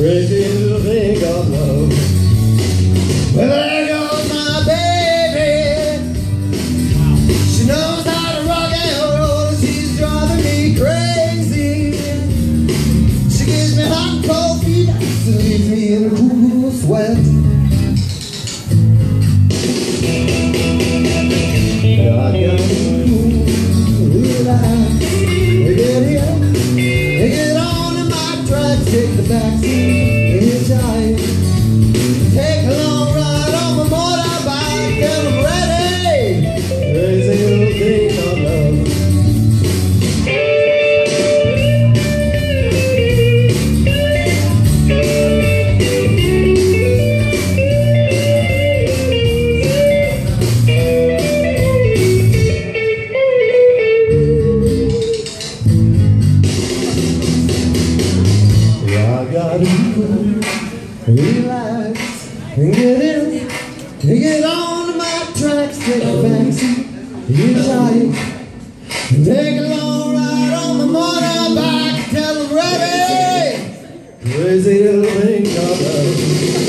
crazy little thing called love. Well, there goes my baby. She knows how to rock and roll. She's driving me crazy. She gives me hot and cold feet and leaves me in a cool sweat. I got ooh, life. Gotta relax and get in and get on to my tracks, take a backseat, hitchhike, and take a long ride on the motorbike till I'm ready. Crazy little thing called love.